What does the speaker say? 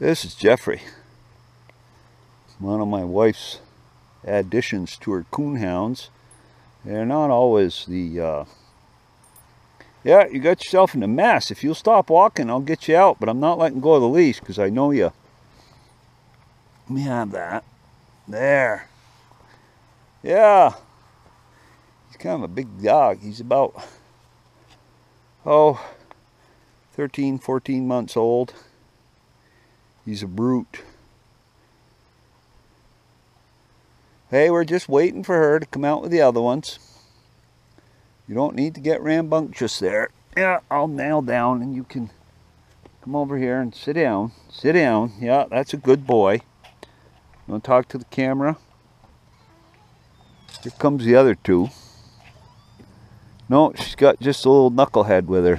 This is Jeffrey. One of my wife's additions to her coonhounds. They're not always the, uh... yeah, you got yourself in a mess. If you'll stop walking, I'll get you out, but I'm not letting go of the leash because I know you. Let me have that. There. Yeah. He's kind of a big dog. He's about, oh, 13, 14 months old. He's a brute. Hey, we're just waiting for her to come out with the other ones. You don't need to get rambunctious there. Yeah, I'll nail down and you can come over here and sit down. Sit down. Yeah, that's a good boy. You want to talk to the camera? Here comes the other two. No, she's got just a little knucklehead with her.